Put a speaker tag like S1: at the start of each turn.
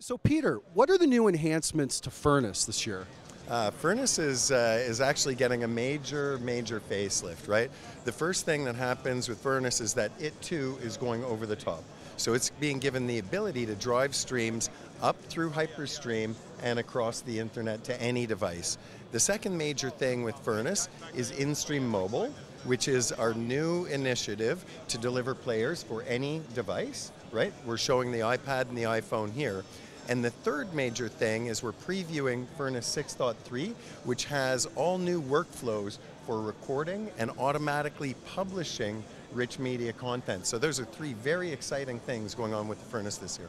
S1: So, Peter, what are the new enhancements to Furnace this year?
S2: Uh, Furnace is, uh, is actually getting a major, major facelift, right? The first thing that happens with Furnace is that it too is going over the top. So it's being given the ability to drive streams up through Hyperstream and across the internet to any device. The second major thing with Furnace is InStream Mobile, which is our new initiative to deliver players for any device, right? We're showing the iPad and the iPhone here. And the third major thing is we're previewing Furnace 6.3, which has all new workflows for recording and automatically publishing rich media content. So those are three very exciting things going on with the Furnace this year.